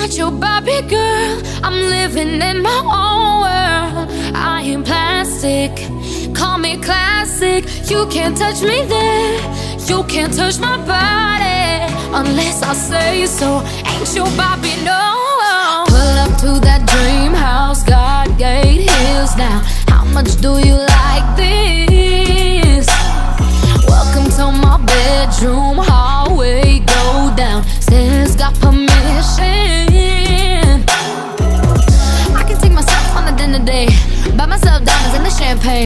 not your Barbie girl. I'm living in my own world. I am plastic. Call me classic. You can't touch me there. You can't touch my body unless I say so. Ain't your Barbie no. Pull up to that dream house. God gate hills now. How much do you like this? Welcome to my bedroom hallway. Go down. Since got permission. day. Buy myself diamonds and the champagne.